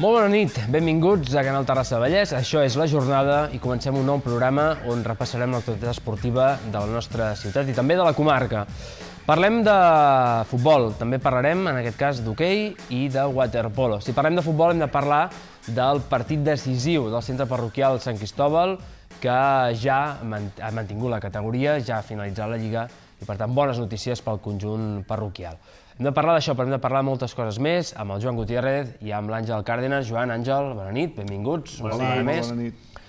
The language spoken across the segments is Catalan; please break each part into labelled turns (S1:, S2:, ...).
S1: Molt bona nit, benvinguts a Canal Terrassa Vallès. Això és La Jornada i comencem un nou programa on repassarem l'actualitat esportiva de la nostra ciutat i també de la comarca. Parlem de futbol, també parlarem, en aquest cas, d'hoquei i de waterpolo. Si parlem de futbol hem de parlar del partit decisiu del centre parroquial Sant Cristòbal, que ja ha mantingut la categoria, ja ha finalitzat la Lliga i, per tant, bones notícies pel conjunt parroquial. Hem de parlar d'això, però hem de parlar de moltes coses més amb el Joan Gutiérrez i amb l'Àngel Cárdenas. Joan, Àngel, bona nit, benvinguts.
S2: Bona
S1: una
S2: nit,
S1: més.
S2: bona nit.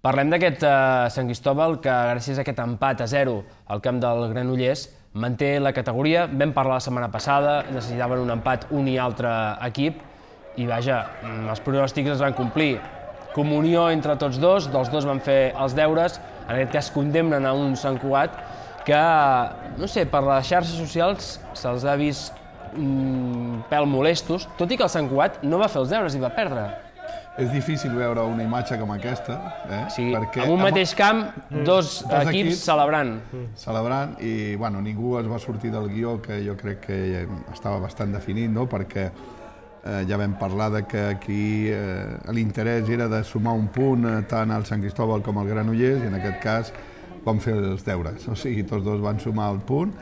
S1: Parlem d'aquest uh, Sant Cristòbal que, gràcies a aquest empat a zero al camp del Granollers, manté la categoria. Vam parlar la setmana passada, necessitaven un empat un i altre equip, i vaja, mm, els pronòstics es van complir. Comunió entre tots dos, dels dos van fer els deures, en aquest cas condemnen a un Sant Cugat, que, no sé, per les xarxes socials se'ls ha vist un pèl molestos, tot i que el Sant Cugat no va fer els deures i va perdre.
S2: És difícil veure una imatge com aquesta, eh?
S1: Sigui, perquè en un mateix camp, dos, dos equips, equips celebrant.
S2: Celebrant, i bueno, ningú es va sortir del guió, que jo crec que estava bastant definit, no? perquè eh, ja vam parlar de que aquí eh, l'interès era de sumar un punt eh, tant al Sant Cristòbal com al Granollers, i en aquest cas vam fer els deures, o sigui, tots dos van sumar el punt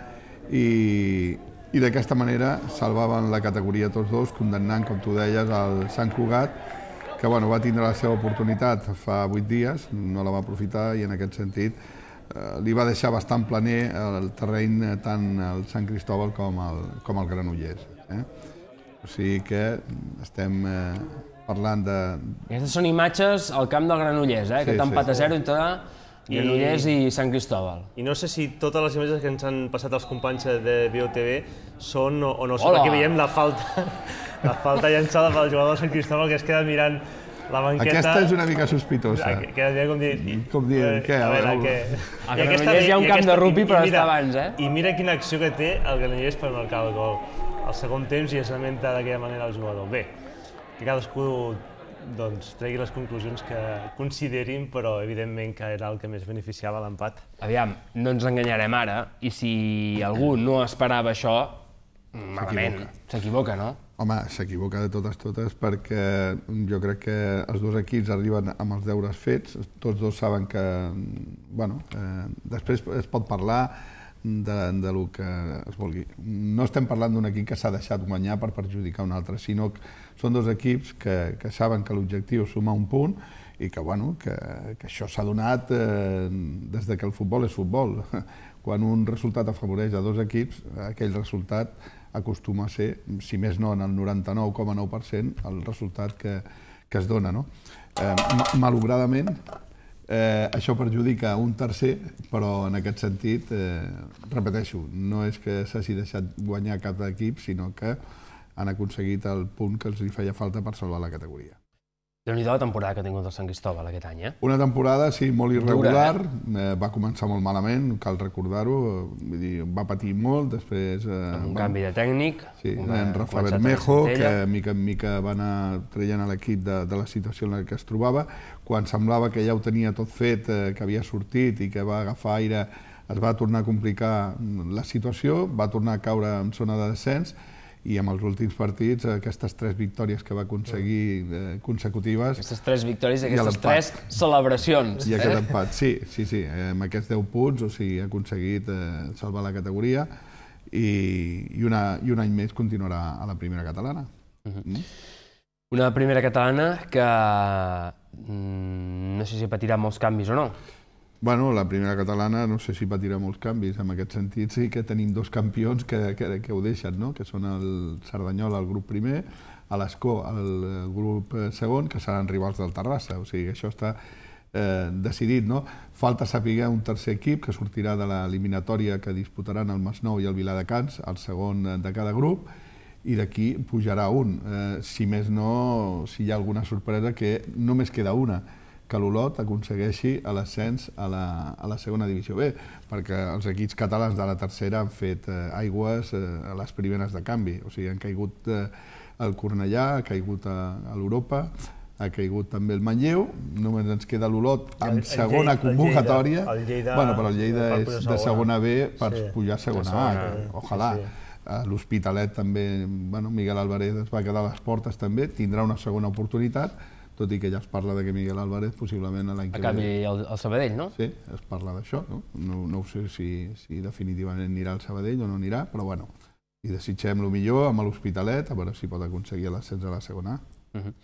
S2: i, i d'aquesta manera salvaven la categoria tots dos, condemnant, com tu deies, el Sant Cugat, que bueno, va tindre la seva oportunitat fa vuit dies, no la va aprofitar i en aquest sentit eh, li va deixar bastant planer el terreny tant el Sant Cristòbal com el, com el Granollers. Eh? O sigui que estem eh, parlant de...
S1: Aquestes són imatges al camp del Granollers, eh? Sí, Aquest empat sí, a zero entre Granollers i... i Sant Cristòbal.
S3: I no sé si totes les imatges que ens han passat els companys de BOTV són o, o no són, perquè veiem la falta, la falta llançada pel jugador de Sant Cristòbal que es queda mirant la banqueta...
S2: Aquesta és una mica sospitosa.
S3: Que, queda mirant com dient...
S2: Com dient, què?
S1: A veure, que... A Granollers hi ha un camp de rugby, però està abans, eh?
S3: I mira quina acció que té el Granollers per marcar el gol. Al segon temps i es lamenta d'aquella manera el jugador. Bé, que cadascú doncs, tregui les conclusions que considerin, però evidentment que era el que més beneficiava l'empat.
S1: Aviam, no ens enganyarem ara, i si algú no esperava això, malament, s'equivoca, no?
S2: Home, s'equivoca de totes totes perquè jo crec que els dos equips arriben amb els deures fets, tots dos saben que, bueno, eh, després es pot parlar de, de lo que es vulgui. No estem parlant d'un equip que s'ha deixat guanyar per perjudicar un altre, sinó que són dos equips que, que saben que l'objectiu és sumar un punt i que, bueno, que, que això s'ha donat eh, des de que el futbol és futbol. Quan un resultat afavoreix a dos equips, aquell resultat acostuma a ser, si més no en el 99,9%, el resultat que, que es dona. No? Eh, malobradament, eh, això perjudica un tercer, però en aquest sentit, eh, repeteixo, no és que s'hagi deixat guanyar cap equip, sinó que han aconseguit el punt que els hi feia falta per salvar la categoria
S1: déu nhi la temporada que ha tingut el Sant Cristòbal aquest any, eh?
S2: Una temporada, sí, molt irregular, Dura, eh? eh? va començar molt malament, cal recordar-ho, vull dir, va patir molt, després...
S1: Eh, Amb un va... canvi de tècnic.
S2: Sí, en Rafa Bermejo, que mica en mica va anar traient a l'equip de, de la situació en la que es trobava, quan semblava que ja ho tenia tot fet, eh, que havia sortit i que va agafar aire, es va tornar a complicar la situació, va tornar a caure en zona de descens, i amb els últims partits, aquestes tres victòries que va aconseguir eh, consecutives...
S1: Aquestes tres victòries, aquestes tres celebracions.
S2: I eh? aquest empat, sí, sí, sí, amb aquests 10 punts, o sigui, ha aconseguit eh, salvar la categoria i, i, una, i un any més continuarà a la primera catalana. Uh -huh. mm?
S1: Una primera catalana que mm, no sé si patirà molts canvis o no.
S2: Bueno, la primera catalana no sé si patirà molts canvis, en aquest sentit sí que tenim dos campions que, que, que ho deixen, no? que són el Cerdanyola, el grup primer, a l'Escó, el grup segon, que seran rivals del Terrassa, o sigui això està eh, decidit. No? Falta saber un tercer equip que sortirà de l'eliminatòria que disputaran el Masnou i el Viladecans, el segon de cada grup, i d'aquí pujarà un. Eh, si més no, si hi ha alguna sorpresa, que només queda una, que l'Olot aconsegueixi l'ascens a, la, a la segona divisió B, perquè els equips catalans de la tercera han fet eh, aigües eh, a les primeres de canvi, o sigui, han caigut eh, el Cornellà, ha caigut a, a l'Europa, ha caigut també el Manlleu, només ens queda l'Olot amb el, el segona Lleida, convocatòria,
S3: el Lleida, el Lleida,
S2: bueno, però el Lleida és de segona B per sí, pujar a segona A, ojalà. Sí, sí. a l'Hospitalet també, bueno, Miguel Álvarez es va quedar a les portes també, tindrà una segona oportunitat, tot i que ja es parla de que Miguel Álvarez possiblement l'any que
S1: Acabi
S2: ve...
S1: el, el Sabadell, no?
S2: Sí, es parla d'això, no? no? No ho sé si, si definitivament anirà al Sabadell o no anirà, però bueno, i desitgem el millor amb l'Hospitalet, a veure si pot aconseguir l'ascens a la segona A.
S1: Uh -huh.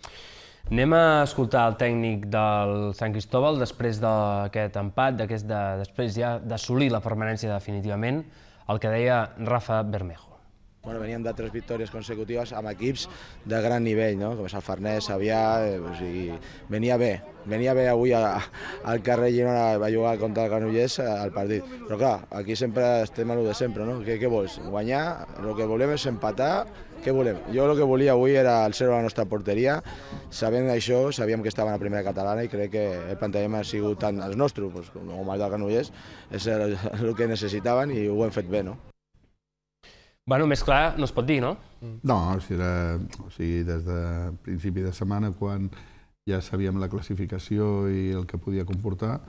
S1: Anem a escoltar el tècnic del Sant Cristóbal després d'aquest empat, de, després ja d'assolir la permanència definitivament, el que deia Rafa Bermejo.
S4: Bueno, veníem de tres victòries consecutives amb equips de gran nivell, no? com és el Farners, Sabià, eh, o sigui, venia bé, venia bé avui a, al carrer Girona, va jugar contra el Granollers eh, al partit. Però clar, aquí sempre estem a lo de sempre, no? Què, què vols? Guanyar, el que volem és empatar, què volem? Jo el que volia avui era el 0 a la nostra porteria, sabent això, sabíem que estava a la primera catalana i crec que el plantejament ha sigut tant els nostres, doncs, com el del Granollers, és el, el que necessitaven i ho hem fet bé, no?
S1: Bueno, més clar no es pot dir, no?
S2: No, o sigui, era, o sigui, des de principi de setmana, quan ja sabíem la classificació i el que podia comportar,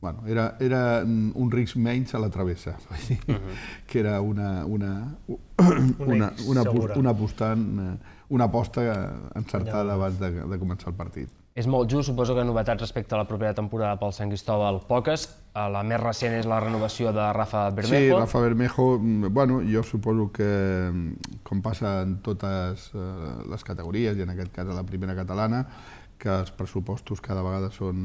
S2: bueno, era, era un risc menys a la travessa, uh -huh. que era una, una, una, una, una, una, apostant, una aposta encertada abans de, de començar el partit.
S1: És molt just, suposo que novetats respecte a la propera temporada pel Sant Cristóbal poques. La més recent és la renovació de Rafa Bermejo.
S2: Sí, Rafa Bermejo, bueno, jo suposo que, com passa en totes les categories, i en aquest cas a la primera catalana, que els pressupostos cada vegada són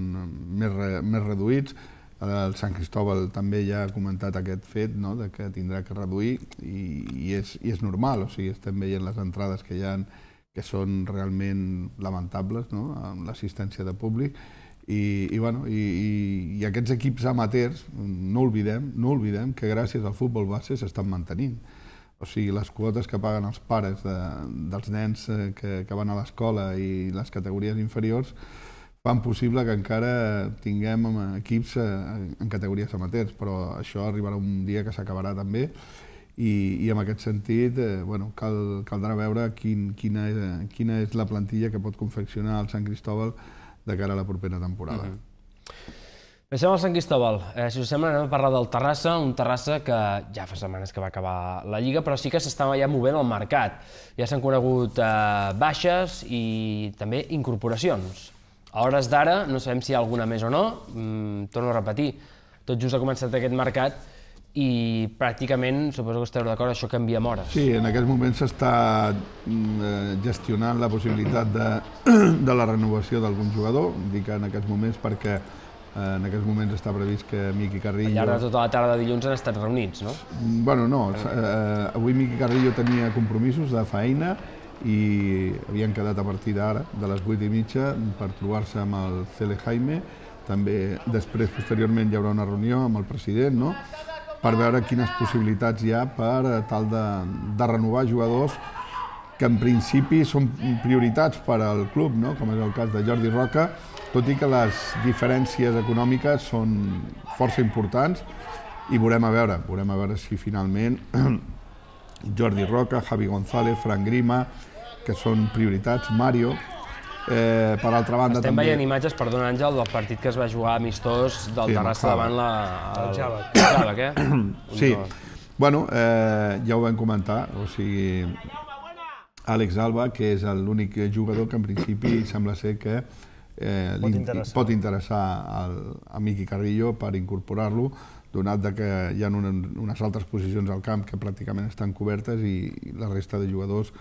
S2: més, re, més reduïts. El Sant Cristóbal també ja ha comentat aquest fet, no?, de que tindrà que reduir, i, i, és, i és normal, o sigui, estem veient les entrades que hi ha que són realment lamentables, no?, amb l'assistència de públic, i, i, bueno, i, i, i aquests equips amateurs, no oblidem, no oblidem que gràcies al futbol base s'estan mantenint. O sigui, les quotes que paguen els pares de, dels nens que, que van a l'escola i les categories inferiors fan possible que encara tinguem equips en categories amateurs, però això arribarà un dia que s'acabarà també i, i en aquest sentit eh, bueno, cal, caldrà veure quin, quina, és, quina és la plantilla que pot confeccionar el Sant Cristóbal de cara a la propera temporada. Uh -huh.
S1: Deixem el Sant Cristóbal. Eh, si us sembla, anem a parlar del Terrassa, un Terrassa que ja fa setmanes que va acabar la Lliga, però sí que s'estava ja movent el mercat. Ja s'han conegut eh, baixes i també incorporacions. A hores d'ara, no sabem si hi ha alguna més o no, mm, torno a repetir, tot just ha començat aquest mercat i pràcticament, suposo que esteu d'acord, això canvia amb hores.
S2: Sí, en aquest moment s'està eh, gestionant la possibilitat de, de la renovació d'algun jugador, dic en aquests moments perquè en aquests moments està previst que Miqui Carrillo...
S1: Al llarg de tota la tarda de dilluns han estat reunits, no?
S2: Bueno, no. Eh, avui Miqui Carrillo tenia compromisos de feina i havien quedat a partir d'ara, de les 8 i mitja, per trobar-se amb el Cele Jaime. També després, posteriorment, hi haurà una reunió amb el president, no?, per veure quines possibilitats hi ha per tal de, de renovar jugadors que en principi són prioritats per al club, no? com és el cas de Jordi Roca, tot i que les diferències econòmiques són força importants i veurem a veure, veurem a veure si finalment Jordi Roca, Javi González, Fran Grima, que són prioritats, Mario, Eh, per altra banda,
S1: Estem
S2: també...
S1: veient imatges, perdona Àngel, del partit que es va jugar amistós del
S2: Sí,
S1: Terrassa davant la...
S3: El Jàvec.
S1: El Jàvec, eh?
S2: Sí,
S1: No.
S2: bueno, eh, ja ho vam comentar, o sigui, Àlex Alba, que és l'únic jugador que en principi sembla ser que eh,
S3: Pot interessar.
S2: pot interessar al, a Miqui Carrillo per incorporar-lo, donat que hi ha unes altres posicions al camp que pràcticament estan cobertes i, la resta de jugadors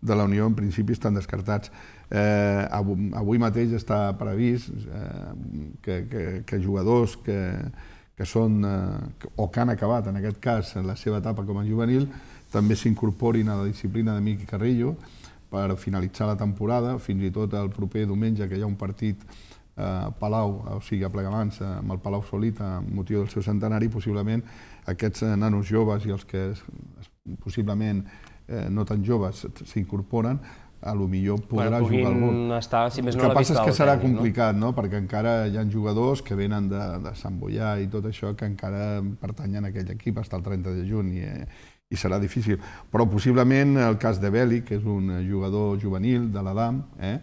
S2: de la Unió en principi estan descartats. Eh, avui, mateix està previst eh, que, que, que jugadors que, que són eh, o que han acabat, en aquest cas, en la seva etapa com a juvenil, també s'incorporin a la disciplina de Miqui Carrillo per finalitzar la temporada, fins i tot el proper diumenge, que hi ha un partit eh, Palau, o sigui, a Plegamans, eh, amb el Palau Solita, amb motiu del seu centenari, possiblement aquests eh, nanos joves i els que es, es, possiblement eh, no tan joves s'incorporen, a lo millor podrà
S1: Bueno,
S2: jugar
S1: puguin estar, si més
S2: El
S1: no,
S2: que
S1: a la
S2: passa és que serà
S1: tècnic,
S2: complicat, no? perquè encara hi ha jugadors que venen de, de Sant Boià i tot això que encara pertanyen a aquell equip fins al 30 de juny i, eh, i serà difícil. Però possiblement el cas de Beli, que és un jugador juvenil de l'Adam, eh?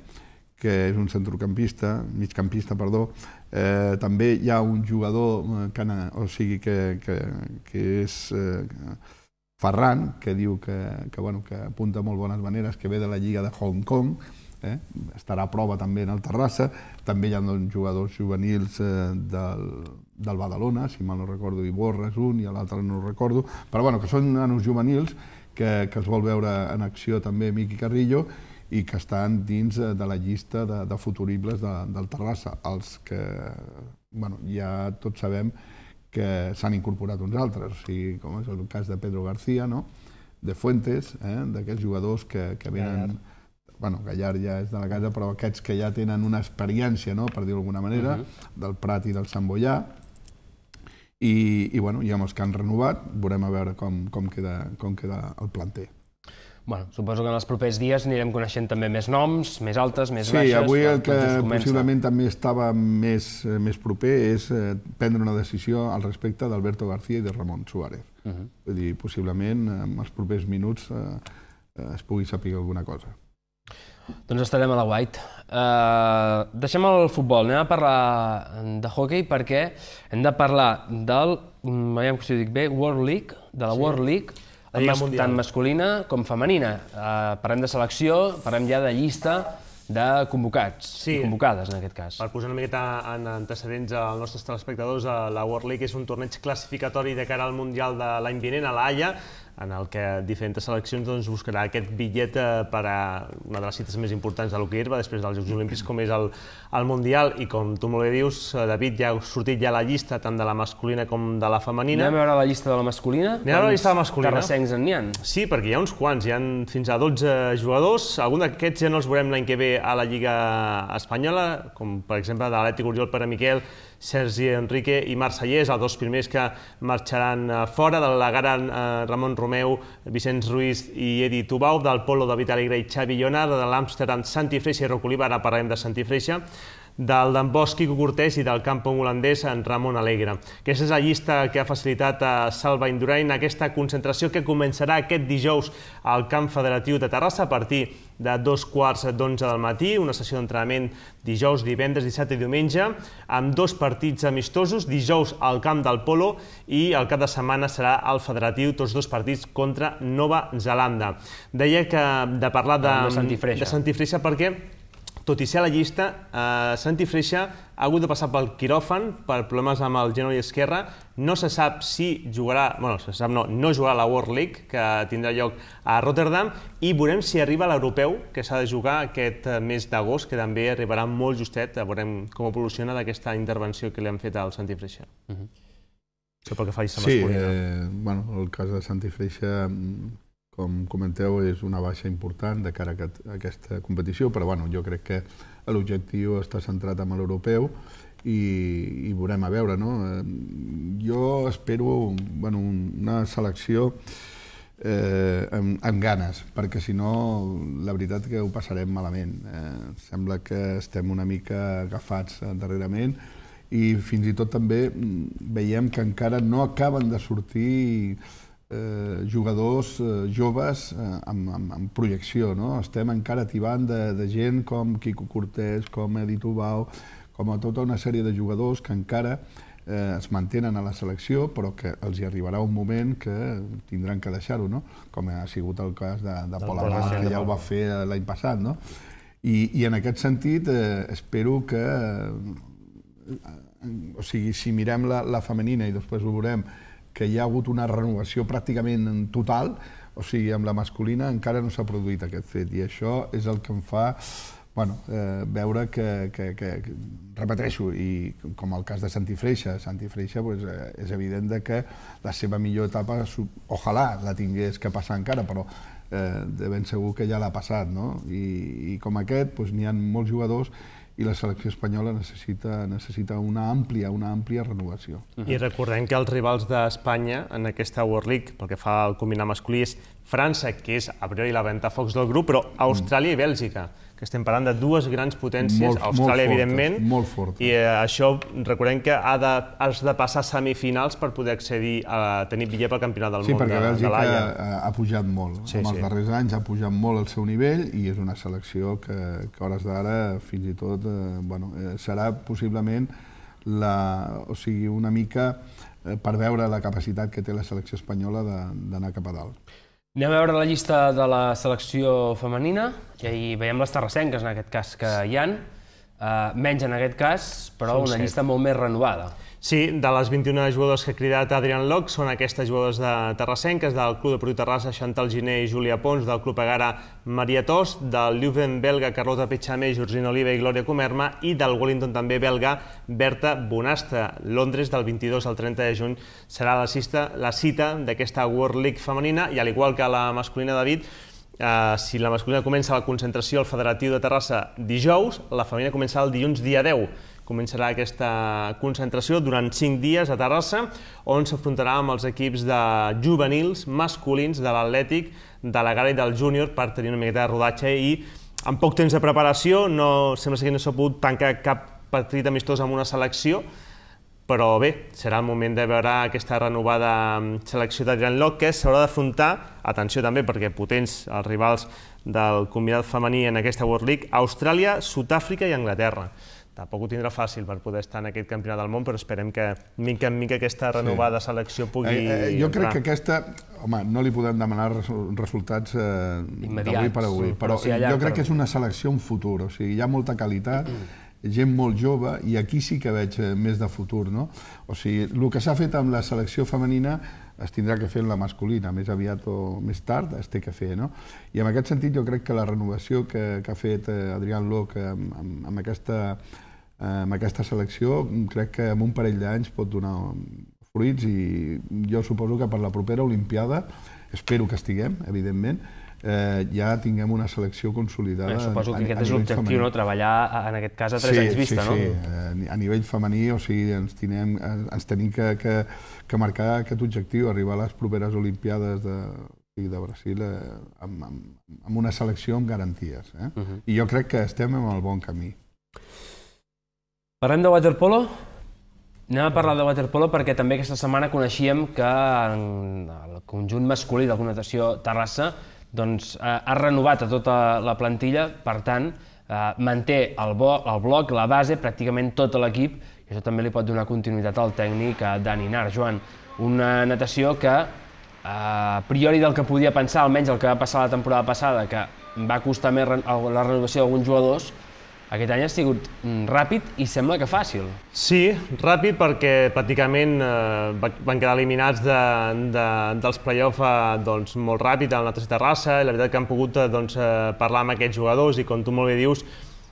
S2: Que és un centrocampista, migcampista, perdó, eh, també hi ha un jugador eh, que, o sigui, que, que, que és... Eh, Ferran, que diu que, que, bueno, que apunta molt bones maneres, que ve de la Lliga de Hong Kong, eh? estarà a prova també en el Terrassa, també hi ha doncs, jugadors juvenils eh, del, del Badalona, si mal no recordo, Iborra és un i l'altre no recordo, però bueno, que són nanos juvenils que, que es vol veure en acció també Miqui Carrillo i que estan dins de la llista de, de futuribles de, del Terrassa, els que bueno, ja tots sabem que s'han incorporat uns altres, o sigui, com és el cas de Pedro García, no? de Fuentes, eh? d'aquests jugadors que, que venen... Gallar. Bueno, Gallar ja és de la casa, però aquests que ja tenen una experiència, no? per dir-ho d'alguna manera, uh -huh. del Prat i del Sant Boià, i, i, bueno, i amb els que han renovat veurem a veure com, com, queda, com queda el planter.
S1: Bueno, suposo que en els propers dies anirem coneixent també més noms, més altes, més
S2: sí,
S1: baixes.
S2: Sí, avui el que possiblement també estava més, eh, més proper és eh, prendre una decisió al respecte d'Alberto García i de Ramon Suárez. Uh -huh. Vull dir, possiblement en els propers minuts eh, eh, es pugui saber alguna cosa.
S1: Doncs estarem a la White. Uh, deixem el futbol, anem a parlar de hockey perquè hem de parlar del, veiem si ho dic bé, World League, de la sí. World League, mas, tant masculina com femenina. Uh, parlem de selecció, parlem ja de llista de convocats sí. i convocades, en aquest cas.
S3: Per posar una miqueta en antecedents als nostres telespectadors, la World League és un torneig classificatori de cara al Mundial de l'any vinent a la Haia, en el que diferents seleccions doncs, buscarà aquest bitllet eh, per a una de les cites més importants de l'hoquei herba després dels Jocs Olímpics, com és el, el Mundial, i com tu molt bé dius, eh, David, ja ha sortit ja la llista tant de la masculina com de la femenina.
S1: Anem a veure la llista de la masculina?
S3: Anem a veure la llista de la masculina.
S1: Terrassencs en n'hi ha?
S3: Sí, perquè hi ha uns quants, hi ha fins a 12 jugadors, algun d'aquests ja no els veurem l'any que ve a la Lliga Espanyola, com per exemple de l'Atlètic Oriol per a Miquel, Sergi Enrique i Marsellers, els dos primers que marxaran eh, fora, de la Garan eh, Ramon Romeu, Vicenç Ruiz i Edi Tubau, del Polo de Vitali Grey, Xavi Llonar, de l'Amsterdam Santi Freixa i Roc Oliva, ara parlem de Santi Freixa, del d'en Bosch Quico Cortés i del camp holandès en Ramon Alegre. Aquesta és la llista que ha facilitat a Salva Indurain aquesta concentració que començarà aquest dijous al camp federatiu de Terrassa a partir de dos quarts d'onze del matí, una sessió d'entrenament dijous, divendres, dissabte i diumenge, amb dos partits amistosos, dijous al camp del Polo i el cap de setmana serà al federatiu, tots dos partits contra Nova Zelanda. Deia que de parlar de,
S1: de Santifreixa.
S3: de Santifreixa perquè tot i ser a la llista, eh, Santi Freixa ha hagut de passar pel quiròfan per problemes amb el genoll esquerre. No se sap si jugarà, bueno, se sap no, no jugarà a la World League, que tindrà lloc a Rotterdam, i veurem si arriba a l'europeu, que s'ha de jugar aquest eh, mes d'agost, que també arribarà molt justet, veurem com evoluciona d'aquesta intervenció que li han fet al Santi Freixa. Uh -huh. Això pel que fa a
S2: sí, eh, bueno, el cas de Santi Freixa com comenteu, és una baixa important de cara a aquesta competició, però bueno, jo crec que l'objectiu està centrat en l'europeu i, i veurem a veure. No? Eh, jo espero bueno, una selecció eh, amb, amb ganes, perquè si no, la veritat que ho passarem malament. Eh, sembla que estem una mica agafats darrerament i fins i tot també veiem que encara no acaben de sortir eh, jugadors eh, joves eh, amb, amb, amb projecció. No? Estem encara tibant de, de gent com Quico Cortés, com Edi Tubau, com a tota una sèrie de jugadors que encara eh, es mantenen a la selecció, però que els hi arribarà un moment que tindran que deixar-ho, no? com ha sigut el cas de, de Pol Amat, que ja ho va fer l'any passat. No? I, I en aquest sentit eh, espero que, eh, o sigui, si mirem la, la femenina i després ho veurem, que hi ha hagut una renovació pràcticament total, o sigui, amb la masculina encara no s'ha produït aquest fet, i això és el que em fa bueno, eh, veure que, que, que, repeteixo, i com el cas de Santi Freixa, Santi Freixa pues, eh, és evident de que la seva millor etapa, ojalà la tingués que passar encara, però eh, de ben segur que ja l'ha passat, no? I, i com aquest, pues, n'hi ha molts jugadors i la selecció espanyola necessita, necessita una àmplia, una àmplia renovació.
S3: Uh -huh. I recordem que els rivals d'Espanya en aquesta World League, pel que fa al combinar masculí, és França, que és a priori la ventafocs del grup, però Austràlia mm. i Bèlgica que estem parlant de dues grans potències, molt, Austràlia,
S2: molt
S3: fortes, evidentment,
S2: molt fortes.
S3: i eh, això, recordem que ha de, has de passar semifinals per poder accedir a tenir bitllet pel Campionat del
S2: sí,
S3: Món
S2: de,
S3: de l'AIA.
S2: Sí, perquè ha pujat molt. Sí, en els sí. darrers anys ha pujat molt el seu nivell i és una selecció que, que a hores d'ara, fins i tot, eh, bueno, eh, serà possiblement la, o sigui, una mica eh, per veure la capacitat que té la selecció espanyola d'anar cap a dalt.
S1: Anem a veure la llista de la selecció femenina i hi veiem les terrassenques, en aquest cas, que hi han, uh, menys en aquest cas, però Són una set. llista molt més renovada.
S3: Sí, de les 21 jugadors que ha cridat Adrian Locke són aquestes jugadors de Terrassenques, del Club de Pru Terrassa, Chantal Giné i Júlia Pons, del Club Agara Maria Tos, del Leuven belga Carlota Petxamé, Georgina Oliva i Glòria Comerma, i del Wellington també belga Berta Bonasta. Londres, del 22 al 30 de juny, serà la cita, la cita d'aquesta World League femenina, i al igual que la masculina David, Uh, si la masculina comença la concentració al Federatiu de Terrassa dijous, la femenina comença el dilluns dia 10 començarà aquesta concentració durant 5 dies a Terrassa, on s'afrontarà amb els equips de juvenils masculins de l'Atlètic, de la Gara i del Júnior per tenir una miqueta de rodatge i amb poc temps de preparació no, sembla que no s'ha pogut tancar cap partit amistós amb una selecció, però bé, serà el moment de veure aquesta renovada selecció d'Adrián Locke que s'haurà d'afrontar, atenció també perquè potents els rivals del combinat femení en aquesta World League, Austràlia, Sud-àfrica i Anglaterra tampoc ho tindrà fàcil per poder estar en aquest campionat del món, però esperem que mica en mica aquesta renovada sí. selecció pugui... Eh,
S2: eh, jo crec que aquesta, home, no li podem demanar resultats eh, d'avui per avui, sí, però, però si jo crec que és una selecció en futur, o sigui, hi ha molta qualitat, gent molt jove, i aquí sí que veig eh, més de futur, no? O sigui, el que s'ha fet amb la selecció femenina es tindrà que fer en la masculina, més aviat o més tard es té que fer, no? I en aquest sentit jo crec que la renovació que, que ha fet eh, Adrián Locke amb, amb, amb aquesta amb aquesta selecció crec que en un parell d'anys pot donar fruits i jo suposo que per la propera Olimpiada, espero que estiguem, evidentment, eh, ja tinguem una selecció consolidada.
S1: Bé, suposo que a, aquest a és l'objectiu, no? treballar en aquest cas a tres
S2: sí,
S1: anys vista,
S2: sí,
S1: no?
S2: Sí, sí, a nivell femení, o sigui, ens, tinem, ens tenim que, que, que marcar aquest objectiu, arribar a les properes Olimpiades de, de Brasil eh, amb, amb, amb una selecció amb garanties. Eh? Uh -huh. I jo crec que estem en el bon camí.
S1: Parlem de waterpolo? Anem a parlar de waterpolo perquè també aquesta setmana coneixíem que el conjunt masculí de la Connotació Terrassa doncs, eh, ha renovat a tota la plantilla, per tant, eh, manté el, bo, el bloc, la base, pràcticament tot l'equip, i això també li pot donar continuïtat al tècnic a Dani Nar. Joan, una natació que, eh, a priori del que podia pensar, almenys el que va passar la temporada passada, que va costar més la renovació d'alguns jugadors, aquest any ha sigut mm, ràpid i sembla que fàcil.
S3: Sí, ràpid perquè pràcticament eh, van quedar eliminats de, de, dels play-off eh, doncs, molt ràpid al Natas Terrassa i la veritat que han pogut eh, doncs, eh, parlar amb aquests jugadors i com tu molt bé dius,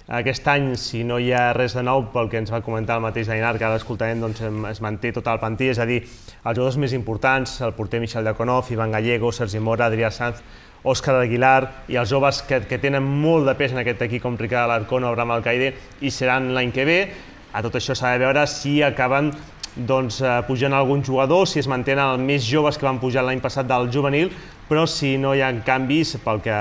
S3: aquest any, si no hi ha res de nou pel que ens va comentar el mateix Dainar, que ara escoltarem, doncs, es manté tota el plantilla, és a dir, els jugadors més importants, el porter Michel Diakonov, Ivan Gallego, Sergi Mora, Adrià Sanz, Òscar Aguilar i els joves que, que tenen molt de pes en aquest equip com Ricard Alarcón o Abraham Alcaide i seran l'any que ve. A tot això s'ha de veure si acaben doncs, eh, pujant algun jugador, si es mantenen els més joves que van pujar l'any passat del juvenil, però si no hi ha canvis, pel que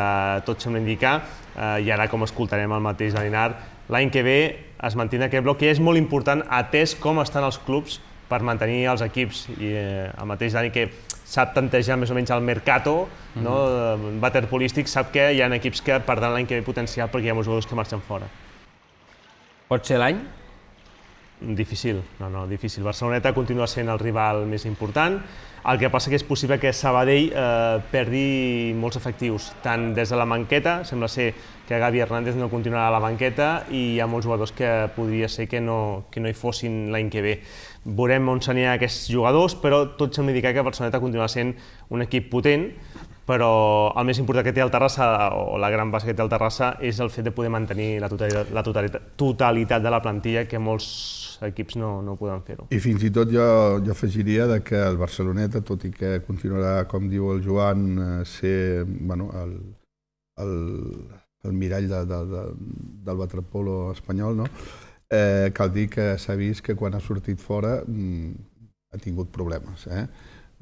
S3: tot sembla indicar, eh, i ara com escoltarem el mateix Daninar, l'any que ve es manté aquest bloc, que és molt important atès com estan els clubs per mantenir els equips. I eh, el mateix Dani que sap tantejar més o menys el mercato mm -hmm. no, waterpolístic, sap que hi ha equips que perdran l'any que ve potencial perquè hi ha molts jugadors que marxen fora.
S1: Pot ser l'any?
S3: Difícil, no, no, difícil. Barceloneta continua sent el rival més important, el que passa que és possible que Sabadell eh, perdi molts efectius, tant des de la banqueta, sembla ser que Gavi Hernández no continuarà a la banqueta i hi ha molts jugadors que podria ser que no, que no hi fossin l'any que ve. Veurem on s'anirà aquests jugadors, però tot sembla indicar que Barceloneta continua sent un equip potent, però el més important que té el Terrassa, o la gran base que té el Terrassa, és el fet de poder mantenir la totalitat, la totalitat, totalitat de la plantilla, que molts equips no, no poden fer-ho.
S2: I fins i tot jo, jo afegiria de que el Barceloneta, tot i que continuarà, com diu el Joan, eh, ser bueno, el, el, el mirall de, de, de, del waterpolo espanyol, no? Eh, cal dir que s'ha vist que quan ha sortit fora mm, ha tingut problemes. Eh?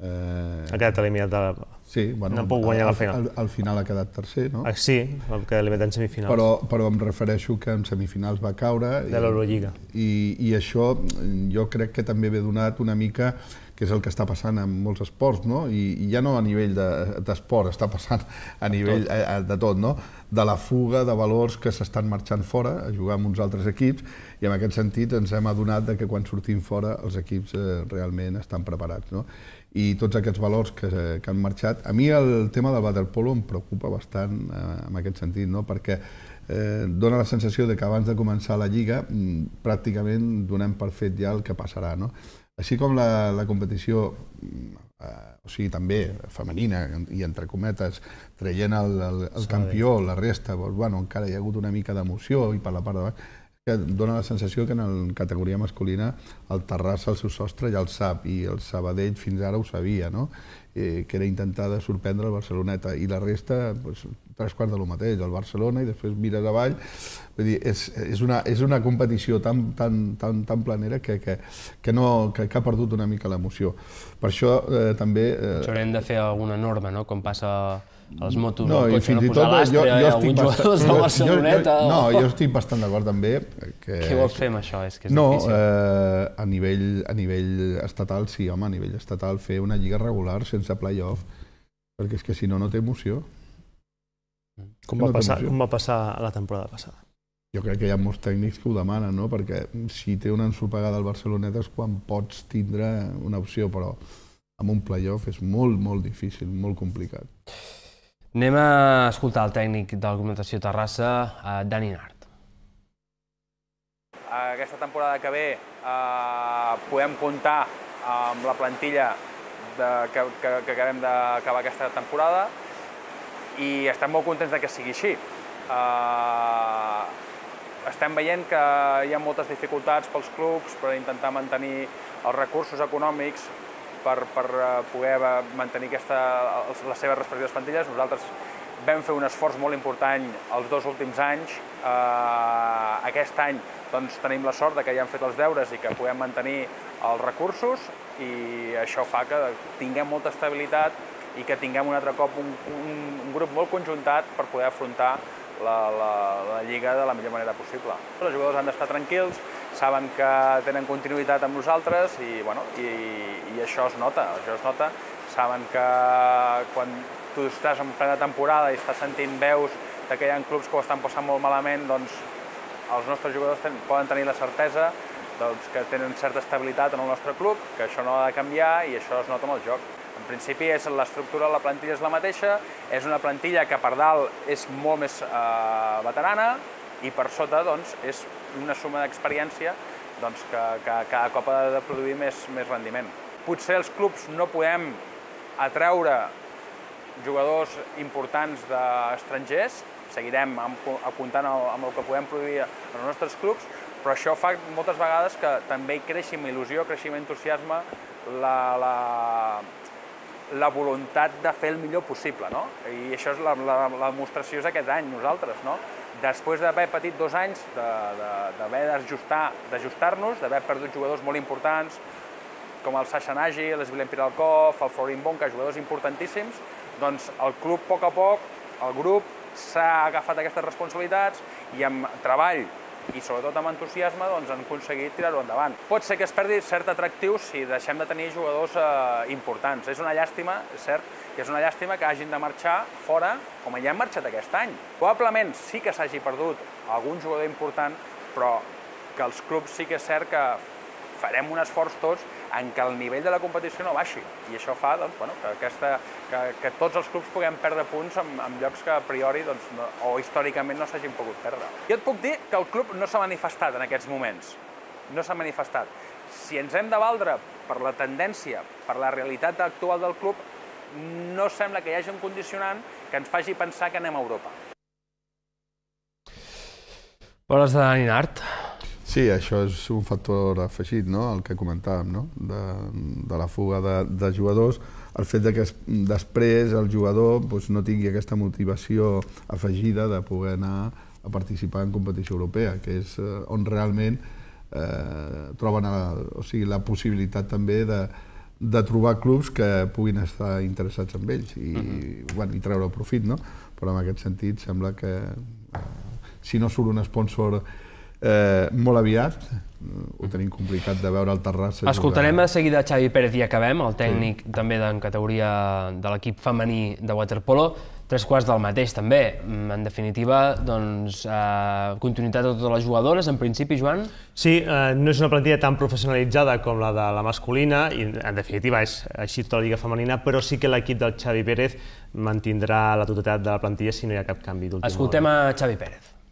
S3: Eh, ha quedat eliminat de la...
S2: Sí, bueno,
S3: no puc guanyar
S2: al,
S3: la final.
S2: Al, al final ha quedat tercer, no?
S3: Ah, sí, el que eliminat en semifinals.
S2: Però, però em refereixo que en semifinals va caure.
S3: De l'Eurolliga.
S2: I, I això jo crec que també ve donat una mica que és el que està passant en molts esports, no? I, i ja no a nivell d'esport, de, està passant a nivell tot. A, a, de tot, no? De la fuga de valors que s'estan marxant fora a jugar amb uns altres equips i en aquest sentit ens hem adonat de que quan sortim fora els equips eh, realment estan preparats, no? I tots aquests valors que, que han marxat... A mi el tema del waterpolo em preocupa bastant eh, en aquest sentit, no? Perquè eh, dona la sensació de que abans de començar la Lliga mm, pràcticament donem per fet ja el que passarà, no? Així com la, la competició, eh, o sigui, també femenina, i entre cometes, traient el, el, el campió, la resta, doncs, bueno, encara hi ha hagut una mica d'emoció i per la part de baix, que dona la sensació que en la categoria masculina el Terrassa, el seu sostre, ja el sap, i el Sabadell fins ara ho sabia, no? eh, que era intentar de sorprendre el Barceloneta, i la resta, pues, tres quarts de lo mateix, el Barcelona, i després mires avall. Vull dir, és, és, una, és una competició tan, tan, tan, tan planera que, que, que, no, que, que ha perdut una mica l'emoció. Per això eh, també...
S1: Eh, això haurem de fer alguna norma, no?, com passa els motos
S2: no,
S1: al cotxe,
S2: no
S1: posar l'astre
S2: jo, jo
S1: alguns jugadors de Barceloneta...
S2: Jo, jo, no, jo estic bastant d'acord també que...
S1: Què vols fer amb això? És que és
S2: no,
S1: difícil.
S2: Eh, a, nivell, a nivell estatal, sí, home, a nivell estatal fer una lliga regular sense play-off, perquè és que si no, no té emoció.
S5: Com va, passar, com va passar la temporada passada?
S2: Jo crec que hi ha molts tècnics que ho demanen, no? perquè si té una ensopegada al Barceloneta és quan pots tindre una opció, però amb un playoff és molt, molt difícil, molt complicat.
S1: Anem a escoltar el tècnic de l'augmentació Terrassa, Dani Nart.
S6: Aquesta temporada que ve eh, podem comptar amb la plantilla de, que, que, que acabem d'acabar aquesta temporada, i estem molt contents de que sigui així. Uh, estem veient que hi ha moltes dificultats pels clubs per intentar mantenir els recursos econòmics per, per eh, poder mantenir aquesta, les seves respectives plantilles. Nosaltres vam fer un esforç molt important els dos últims anys. Uh, aquest any doncs, tenim la sort de que ja hem fet els deures i que podem mantenir els recursos i això fa que tinguem molta estabilitat i que tinguem un altre cop un, un, un grup molt conjuntat per poder afrontar la, la, la Lliga de la millor manera possible. Els jugadors han d'estar tranquils, saben que tenen continuïtat amb nosaltres i, bueno, i, i això es nota, això es nota. Saben que quan tu estàs en plena temporada i estàs sentint veus de que hi ha clubs que ho estan passant molt malament, doncs els nostres jugadors ten, poden tenir la certesa doncs, que tenen certa estabilitat en el nostre club, que això no ha de canviar i això es nota en el joc. En principi és l'estructura de la plantilla és la mateixa, és una plantilla que per dalt és molt més eh, veterana i per sota doncs, és una suma d'experiència doncs, que, que cada cop ha de produir més, més rendiment. Potser els clubs no podem atreure jugadors importants d'estrangers, seguirem amb, amb el que podem produir en els nostres clubs, però això fa moltes vegades que també creixi amb il·lusió, creixi amb entusiasme la, la, la voluntat de fer el millor possible, no? I això és la, la, la demostració és aquest any, nosaltres, no? Després d'haver patit dos anys d'haver d'ajustar-nos, d'haver perdut jugadors molt importants, com el Sasha Nagy, l'Esvilem Piralkov, el Florin Bonca, jugadors importantíssims, doncs el club, a poc a poc, el grup, s'ha agafat aquestes responsabilitats i amb treball i sobretot amb entusiasme doncs, han aconseguit tirar-ho endavant. Pot ser que es perdi cert atractiu si deixem de tenir jugadors eh, importants. És una llàstima, cert, que és una llàstima que hagin de marxar fora com ja han marxat aquest any. Probablement sí que s'hagi perdut algun jugador important, però que els clubs sí que és cert que farem un esforç tots en què el nivell de la competició no baixi. I això fa doncs, bueno, que, aquesta, que, que tots els clubs puguem perdre punts en, en llocs que a priori doncs, no, o històricament no s'hagin pogut perdre. Jo et puc dir que el club no s'ha manifestat en aquests moments. No s'ha manifestat. Si ens hem de valdre per la tendència, per la realitat actual del club, no sembla que hi hagi un condicionant que ens faci pensar que anem a Europa.
S1: Parles de Dani Nart.
S2: Sí, això és un factor afegit, no?, el que comentàvem, no?, de, de la fuga de, de jugadors, el fet de que es, després el jugador doncs, no tingui aquesta motivació afegida de poder anar a participar en competició europea, que és eh, on realment eh, troben a, o sigui, la possibilitat també de, de trobar clubs que puguin estar interessats en ells i, uh. -huh. bueno, i treure profit, no? Però en aquest sentit sembla que eh, si no surt un sponsor eh, molt aviat, ho tenim complicat de veure el Terrassa
S1: Escoltarem jugar. de seguida Xavi Pérez i acabem, el tècnic sí. també en categoria de l'equip femení de waterpolo, tres quarts del mateix també. En definitiva, doncs, eh, continuïtat de totes les jugadores, en principi, Joan?
S3: Sí, eh, no és una plantilla tan professionalitzada com la de la masculina i en definitiva és així tota la lliga femenina, però sí que l'equip del Xavi Pérez mantindrà la totalitat de la plantilla si no hi ha cap canvi d'última
S1: Escoltem a Xavi Pérez.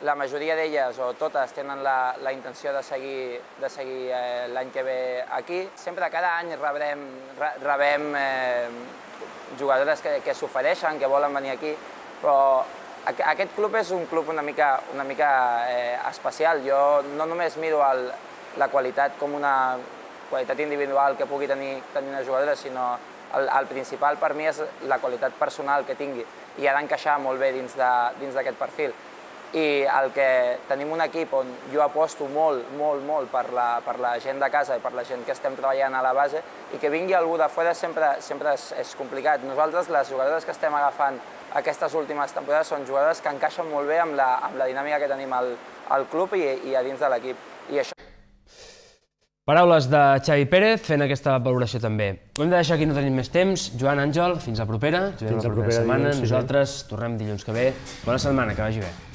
S7: La majoria d'elles, o totes, tenen la, la intenció de seguir, de seguir eh, l'any que ve aquí. Sempre cada any rebrem, re, rebem eh, jugadores que, que s'ofereixen, que volen venir aquí, però aquest club és un club una mica, una mica eh, especial. Jo no només miro el, la qualitat com una qualitat individual que pugui tenir, tenir una jugadora, sinó el, el principal per mi és la qualitat personal que tingui i ha d'encaixar molt bé dins d'aquest perfil i el que tenim un equip on jo aposto molt, molt, molt per la, per la gent de casa i per la gent que estem treballant a la base i que vingui algú de fora sempre, sempre és, és complicat. Nosaltres, les jugadores que estem agafant aquestes últimes temporades són jugadores que encaixen molt bé amb la, amb la dinàmica que tenim al, al club i, i a dins de l'equip. I això...
S1: Paraules de Xavi Pérez fent aquesta valoració també. Ho hem de deixar aquí, no tenim més temps. Joan Àngel, fins la propera. Ens veiem la propera, propera setmana. Dilluns, Nosaltres sí, tornem dilluns que ve. Bona setmana, que vagi bé.